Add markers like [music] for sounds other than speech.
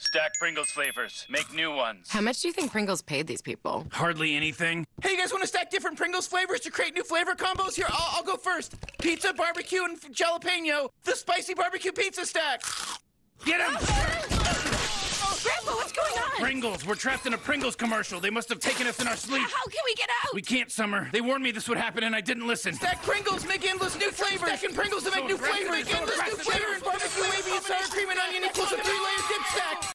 Stack Pringles flavors. Make new ones. How much do you think Pringles paid these people? Hardly anything. Hey, you guys want to stack different Pringles flavors to create new flavor combos? Here, I'll, I'll go first. Pizza, barbecue, and jalapeno. The spicy barbecue pizza stack. Get him! [laughs] Grandpa, what's going on? Pringles. We're trapped in a Pringles commercial. They must have taken us in our sleep. How can we get out? We can't, Summer. They warned me this would happen and I didn't listen. Stack Pringles, make endless new flavors. Stacking Pringles to make So new flavors.